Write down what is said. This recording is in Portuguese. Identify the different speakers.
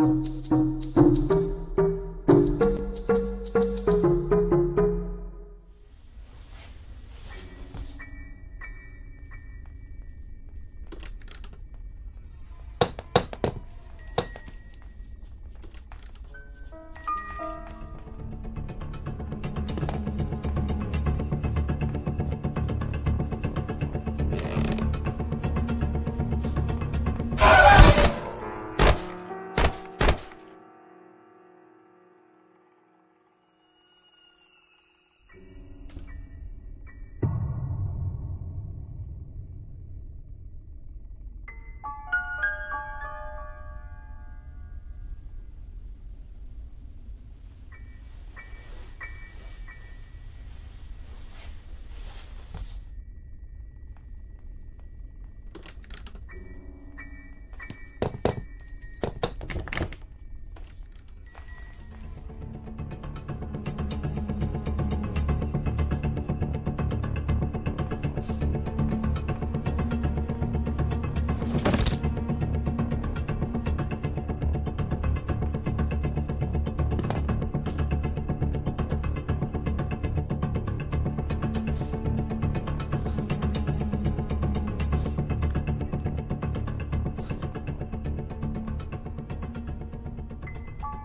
Speaker 1: Música